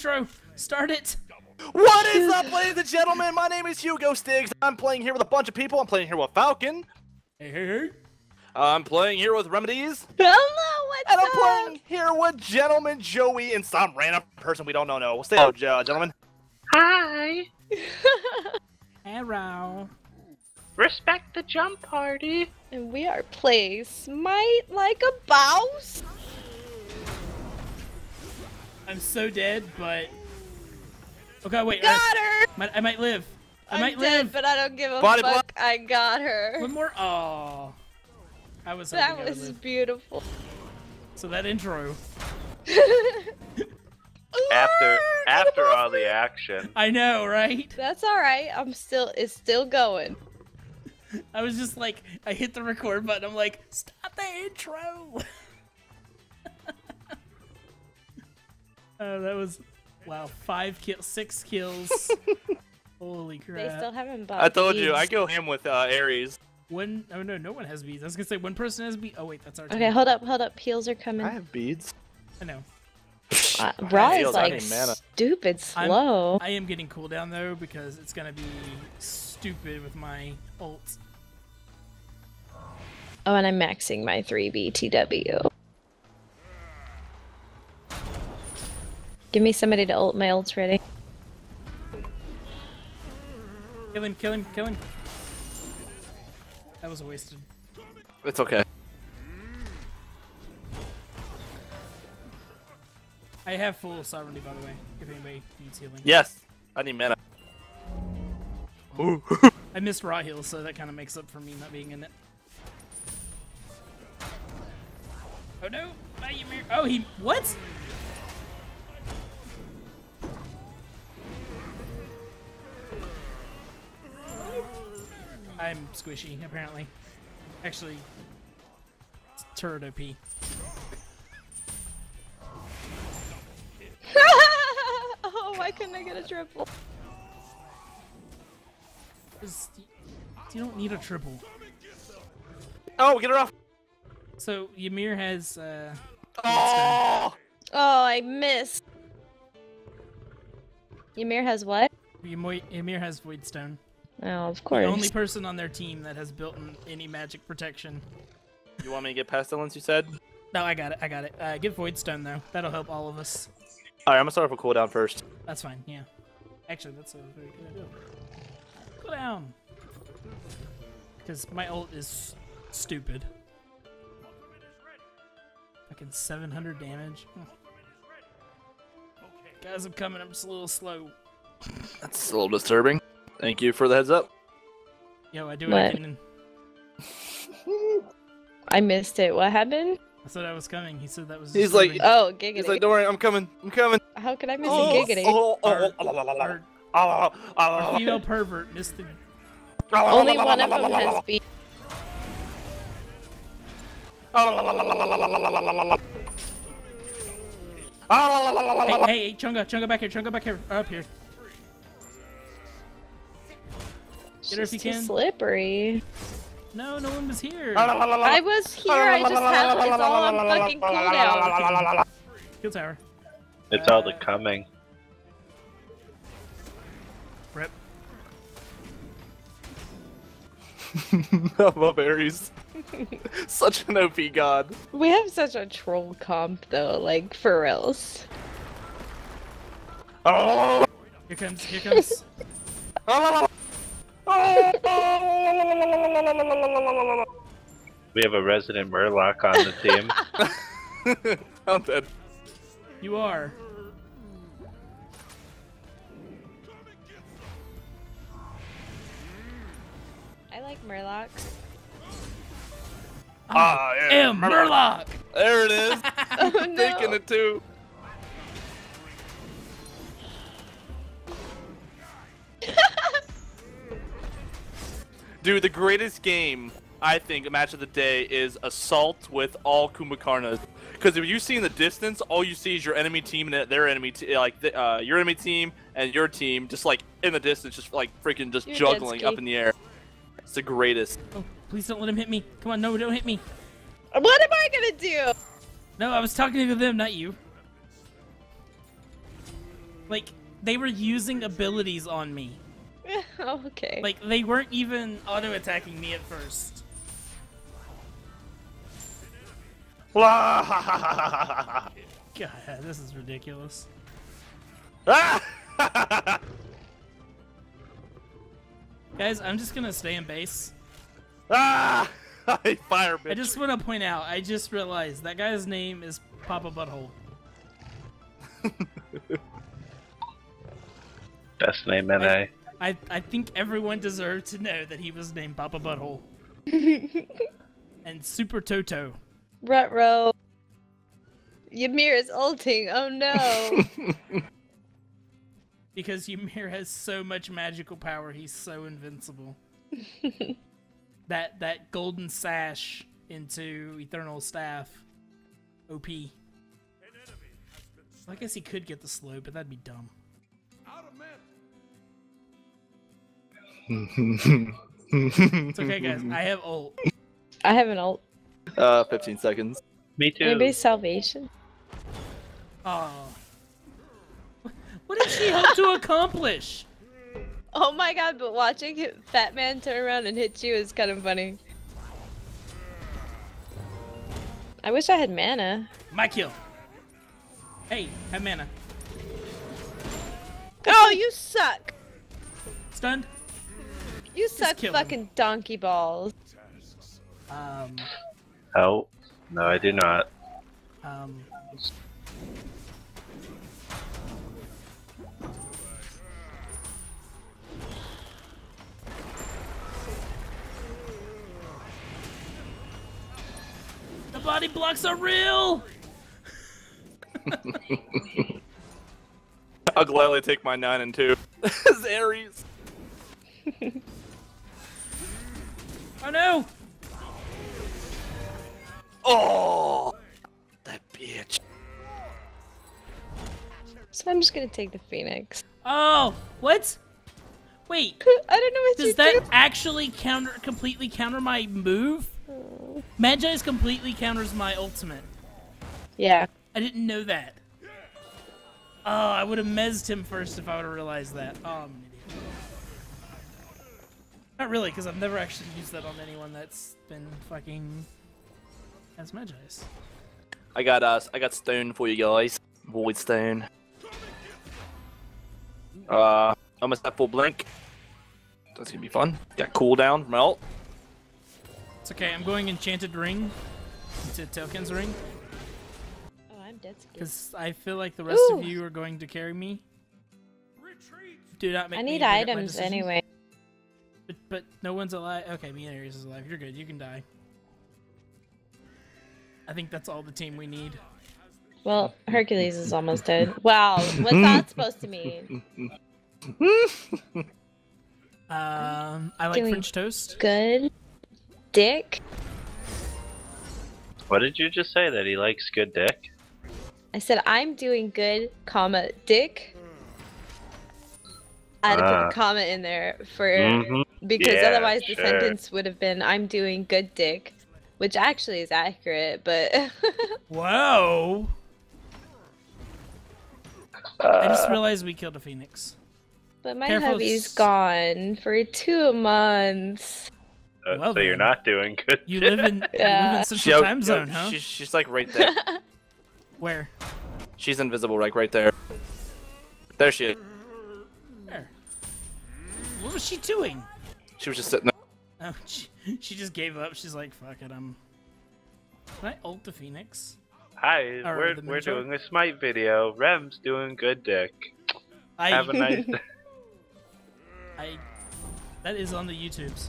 intro. Start it. What is up, ladies and gentlemen? My name is Hugo Stiggs. I'm playing here with a bunch of people. I'm playing here with Falcon. Hey, hey, hey. I'm playing here with Remedeez. Hello, what's And I'm up? playing here with Gentleman Joey and some random person we don't know. No, say hello, uh, gentlemen. Hi. Arrow. Respect the jump party. and we are playing Smite like a boss. I'm so dead, but. Okay, wait. Got I, her. might, I might live. I I'm might dead, live. but I don't give a Body fuck. I got her. One more. Oh. I was That was live. beautiful. So that intro. After after all the action. I know, right? That's all right. I'm still. It's still going. I was just like, I hit the record button. I'm like, stop the intro. Oh, that was wow. Five kills, six kills. Holy crap! They still haven't bought. I told you, I beads. go ham with uh, Ares. One oh no, no one has beads. I was gonna say one person has beads. Oh wait, that's our team. Okay, hold up, hold up. Heals are coming. I have beads. I know. Uh, Raw is Heals, I like need mana. stupid I'm- slow. I am getting cooldown though because it's gonna be stupid with my ult. Oh, and I'm maxing my 3 BTW. Give me somebody to ult. My ult's ready. Kill him! Kill him! Kill him! That was a wasted. It's okay. I have full sovereignty by the way. If anybody needs healing. Yes, I need mana. Ooh. I missed raw heals, so that kind of makes up for me not being in it. Oh no! Oh, he what? I'm squishy, apparently. Actually, it's turret OP. oh, why couldn't I get a triple? You don't need a triple. oh, get her off. So Ymir has uh, Oh, Oh, I missed. Ymir has what? Ymir Ymir has Void Stone. Oh, of The only person on their team that has built in any magic protection. you want me to get pestilence? You said. No, I got it. I got it. Uh, get Void Stone though. That'll help all of us. All right, I'm gonna start off with cooldown first. That's fine. Yeah. Actually, that's a very good idea. Go down. Because my ult is stupid. Fucking 700 damage. Guys, I'm coming. I'm just a little slow. That's a little disturbing. Thank you for the heads up. Yo, I do what I What? can. I missed it. What happened? I said I was coming. He said that was. He's like- disturbing. Oh, giggity. He's like, don't worry, I'm coming. I'm coming. How could I miss Oh, a giggity? oh, oh, Our- oh, our, Oh, oh, oh, our oh, female pervert missed the. Only one of them has beat. Hey, hey, hey, Chunga, Chunga back here, Chunga back here, up here. Get her if She's you too can. slippery. No, no one was here. I was here. I just had it's all on fucking cooldown. Kill tower. It's all the coming. Rip. I love Ares. Such an OP god. We have such a troll comp though, like for reals. Oh! Here comes, here comes. We have a resident Murloc on the team. I'm dead. You are. I like Murlocs. Ah, yeah. M. Murloc! There it is. Oh Thinking no. it too. Dude, the greatest game, I think, match of the day is Assault with all Kumbhakarnas. Because if you see in the distance, all you see is your enemy team and their enemy, te- like the, uh, your enemy team and your team, just like in the distance, just like freaking just You're juggling up in the air. It's the greatest. Oh, please don't let him hit me. Come on, no, don't hit me. What am I gonna do? No, I was talking to them, not you. Like they were using abilities on me. oh, okay. Like they weren't even auto attacking me at first. God, this is ridiculous. Ah! Guys, I'm just gonna stay in base. ah! I fire bitch. I just want to point out, I just realized that guy's name is Papa Butthole. Best name NA. I I I think everyone deserved to know that he was named Papa Butthole. and Super Toto. Rutro. Ymir is ulting. Oh no. Because Ymir has so much magical power, he's so invincible. that that golden sash into Ethereal Staff. OP. I guess he could get the slow, but that'd be dumb. It's okay, guys. I have ult. I have an ult. Uh, 15 seconds. Me too. Anybody's salvation? Oh. What did she hope to accomplish? Oh my god, but watching Fat Man turn around and hit you is kind of funny. I wish I had mana. My kill. Hey, have mana. Oh, you suck! Stunned. You suck kill him. fucking donkey balls. Um, Oh, no, I do not. um. The body blocks are real! I'll gladly take my 9 and 2. As Ares. Oh no! Oh! That bitch. So I'm just gonna take the Phoenix. Oh, what? Wait, I don't know what does that did. actually counter completely counter my move? Hmm. Magi's completely counters my ultimate. Yeah. I didn't know that. Oh, I would have mezzed him first if I would have realized that. Oh, I'm an idiot. Not really, because I've never actually used that on anyone that's been fucking as Magi's. I got uh, I got stone for you guys. Void stone. Uh, almost at full blink. That's gonna be fun. Got cooldown from ult. It's okay, I'm going Enchanted Ring to Telkhines Ring, Oh, I'm dead scared. because I feel like the rest Ooh. of you are going to carry me. Do not make I me need regret my items anyway. But, but no one's alive. Okay, me and Ares is alive. You're good. You can die. I think that's all the team we need. Well, Hercules is almost dead. Wow, what's that supposed to mean? Um, I like Doing- French toast. Good dick? What did you just say? That he likes good dick? I said I'm doing good, comma, dick. I had to put Ah. a comma in there for Mhm. because Yeah, otherwise the sure. sentence would have been I'm doing good dick, which actually is accurate, but Whoa! I just Uh, realized we killed a phoenix. but my Careful, hubby's s- gone for two months. uh, well so you're not doing good. You live in, you live in Central Yo- Time yo, Zone, huh? She's, she's like right there. Where? she's invisible, like right there. There she is. Where? What was she doing? She was just sitting there. Oh, she, she just gave up. She's like, fuck it, I'm. Can I ult the phoenix? Hi, Or we're the we're doing a smite video. Rem's doing good dick. I, Have a nice day. I. That is on the YouTubes.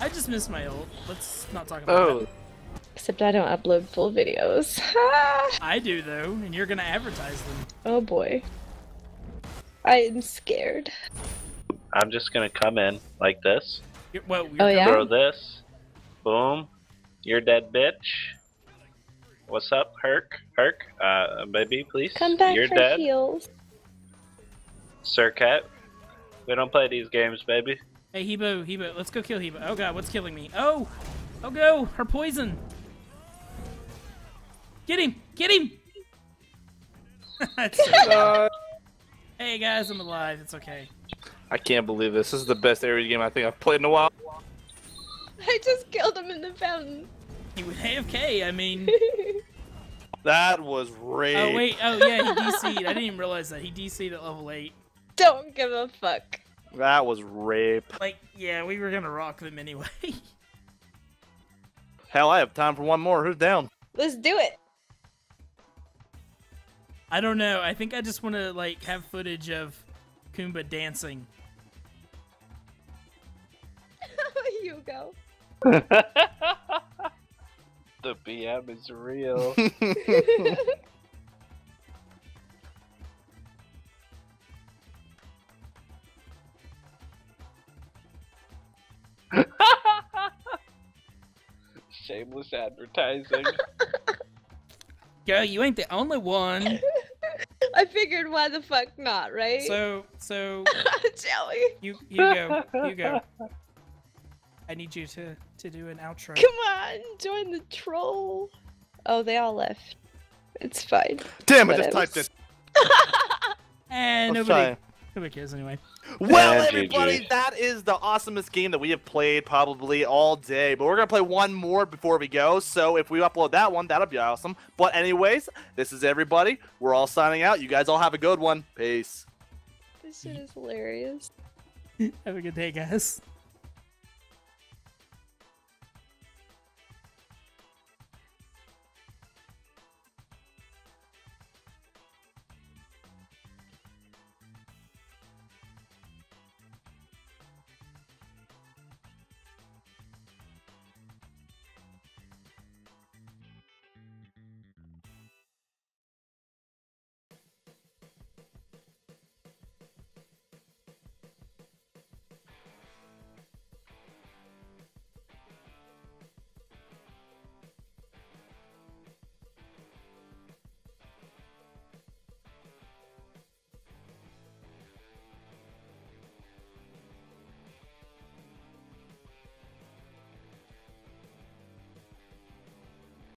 I just missed my ult. Let's not talk about Oh, that. Except I don't upload full videos. I do though, and you're gonna advertise them. oh boy. I am scared. I'm just gonna come in like this. You're, well, you're Oh, yeah? Throw this. Boom. You're dead, bitch. What's up, Herc? Herc? Uh, baby, please. Come back You're for dead. heals. Serqet. We don't play these games, baby. Hey, Hebo, Hebo, let's go kill Hebo. Oh god, what's killing me? Oh! Oh go! Her poison! Get him! Get him! That's Hey guys, I'm alive. It's okay. I can't believe this. This is the best area game I think I've played in a while. I just killed him in the fountain. You was AFK. I mean, That was rape. oh wait, oh yeah, he DC'd. I didn't even realize that he DC'd at level eight. Don't give a fuck. That was rape. Like, yeah, we were gonna rock them anyway. Hell, I have time for one more. Who's down? Let's do it. I don't know. I think I just want to like have footage of Kumba dancing. you go. The BM is real. Shameless advertising. Girl, you ain't the only one. I figured why the fuck not, right? So, so Jelly. you you go, you go. I need you to to do an outro. Come on, join the troll. Oh, they all left. It's fine. Damn, I just Whatever. typed it. And Let's nobody try. nobody cares anyway. Well, And everybody, GG. that is the awesomest game that we have played probably all day. But we're gonna play one more before we go. So if we upload that one, that'll be awesome. But anyways, this is everybody. We're all signing out. You guys all have a good one. Peace. This shit is hilarious. Have a good day, guys.